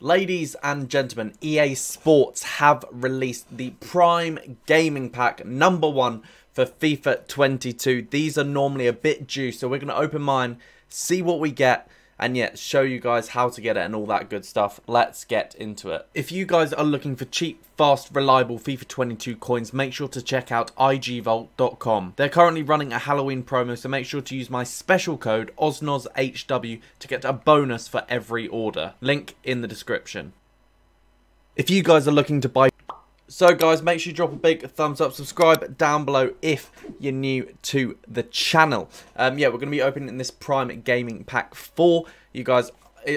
Ladies and gentlemen, EA Sports have released the Prime Gaming Pack number one for FIFA 22. These are normally a bit juicy, so we're going to open mine, see what we get, and yet show you guys how to get it and all that good stuff. Let's get into it. If you guys are looking for cheap, fast, reliable FIFA 22 coins, make sure to check out igvault.com. They're currently running a Halloween promo, so make sure to use my special code OSNOSHW to get a bonus for every order. Link in the description. If you guys are looking to buy so guys, make sure you drop a big thumbs up, subscribe down below if you're new to the channel. Um, yeah, we're going to be opening this Prime Gaming Pack 4. You guys,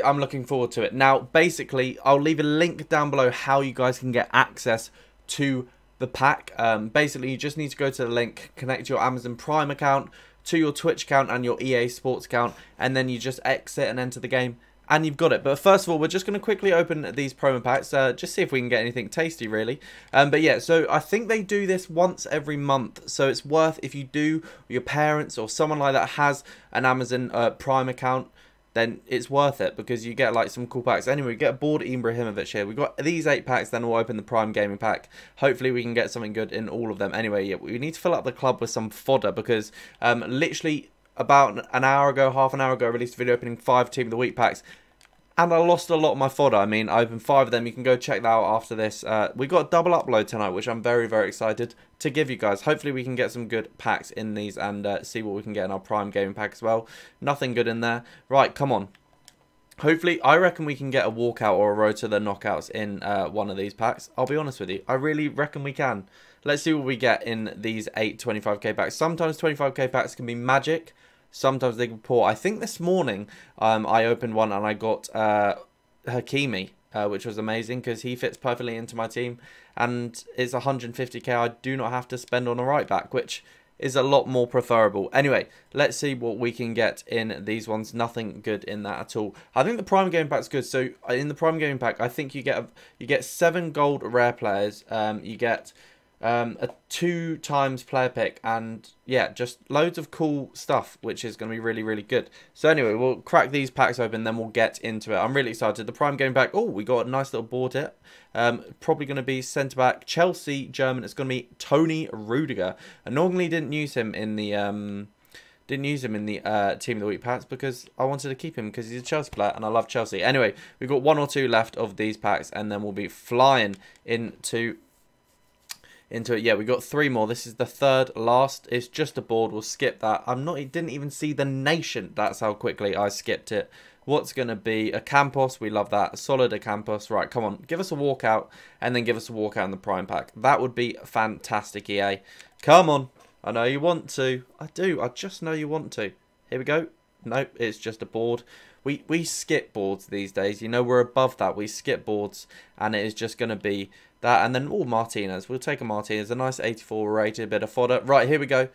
I'm looking forward to it. Now, basically, I'll leave a link down below how you guys can get access to the pack. Um, basically, you just need to go to the link, connect your Amazon Prime account to your Twitch account and your EA Sports account, and then you just exit and enter the game and you've got it. But first of all, we're just going to quickly open these promo packs, uh, just see if we can get anything tasty, really. Um, but yeah, so I think they do this once every month, so it's worth, if you do, your parents or someone like that has an Amazon uh, Prime account, then it's worth it because you get like some cool packs. Anyway, we get a board Ibrahimovic here. We've got these eight packs, then we'll open the Prime Gaming pack. Hopefully we can get something good in all of them. Anyway, yeah, we need to fill up the club with some fodder because um, literally about an hour ago, half an hour ago, I released a video opening five Team of the Week packs. And I lost a lot of my fodder. I mean, I opened five of them. You can go check that out after this. Uh, we got a double upload tonight, which I'm very, very excited to give you guys. Hopefully, we can get some good packs in these and uh, see what we can get in our Prime Gaming pack as well. Nothing good in there. Right, come on. Hopefully, I reckon we can get a walkout or a road to the knockouts in uh, one of these packs. I'll be honest with you. I really reckon we can. Let's see what we get in these 8 25k packs. Sometimes 25k packs can be magic sometimes they report. I think this morning um, I opened one and I got uh, Hakimi, uh, which was amazing because he fits perfectly into my team and it's 150k I do not have to spend on a right back, which is a lot more preferable. Anyway, let's see what we can get in these ones. Nothing good in that at all. I think the Prime Game Pack's good. So uh, in the Prime Game Pack, I think you get a, you get seven gold rare players. Um, you get um, a two times player pick, and yeah, just loads of cool stuff, which is going to be really, really good. So anyway, we'll crack these packs open, then we'll get into it. I'm really excited. The Prime game back. Oh, we got a nice little board here. Um, probably going to be centre back Chelsea German. It's going to be Toni Rüdiger. I normally didn't use him in the. Um, didn't use him in the uh, Team of the Week packs because I wanted to keep him because he's a Chelsea player and I love Chelsea. Anyway, we've got one or two left of these packs and then we'll be flying into into it. Yeah, we got three more. This is the third last. It's just a board. We'll skip that. I'm not. He didn't even see the nation. That's how quickly I skipped it. What's going to be Ocampos? We love that. Solid Ocampos. Right, come on. Give us a walkout and then give us a walkout in the Prime Pack. That would be fantastic, EA. Come on. I know you want to. I do. I just know you want to. Here we go. Nope, it's just a board. We, we skip boards these days. You know, we're above that. We skip boards and it is just going to be that, and then, all Martinez. We'll take a Martinez. A nice 84 rated bit of fodder. Right, here we go.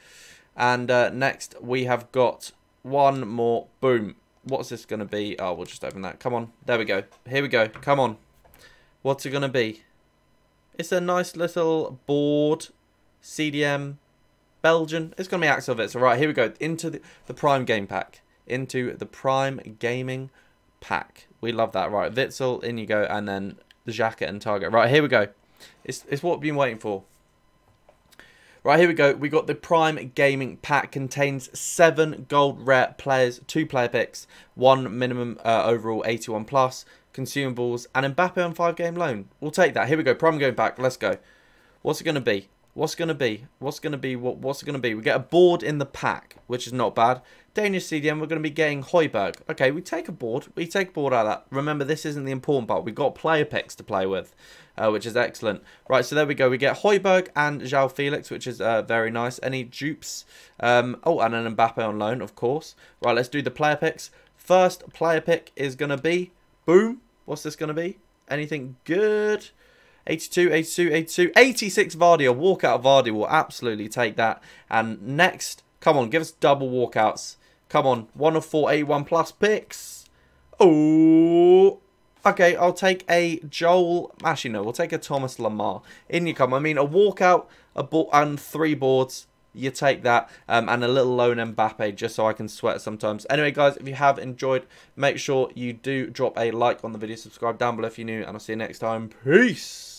And uh, next, we have got one more. Boom. What's this going to be? Oh, we'll just open that. Come on. There we go. Here we go. Come on. What's it going to be? It's a nice little board. CDM. Belgian. It's going to be Axel Witsel. Right, here we go. Into the, the Prime Game Pack. Into the Prime Gaming Pack. We love that. Right, Witsel, in you go. And then the jacket and target. Right, here we go. It's, it's what we've been waiting for. Right, here we go. We got the Prime Gaming Pack. Contains seven gold rare players, two player picks, one minimum uh, overall 81 plus, consumables, and Mbappe on five game loan. We'll take that. Here we go. Prime Gaming Pack. Let's go. What's it going to be? What's going to be? What's going to be? What, what's it going to be? We get a board in the pack, which is not bad. Danish CDM, we're going to be getting Højbjerg. Okay, we take a board. We take a board out of that. Remember, this isn't the important part. We've got player picks to play with, uh, which is excellent. Right, so there we go. We get Højbjerg and João Felix, which is uh, very nice. Any dupes? Um, oh, and an Mbappe on loan, of course. Right, let's do the player picks. First player pick is going to be... Boom. What's this going to be? Anything good? 82, 82, 82, 86 Vardy. A walkout Vardy will absolutely take that. And next, come on, give us double walkouts. Come on, one of four A1 plus picks. Oh, okay, I'll take a Joel. Actually, no, we'll take a Thomas Lemar. In you come. I mean, a walkout, a board, and three boards. you take that. Um, and a little loan Mbappe just so I can sweat sometimes. Anyway, guys, if you have enjoyed, make sure you do drop a like on the video, subscribe down below if you're new, and I'll see you next time. Peace!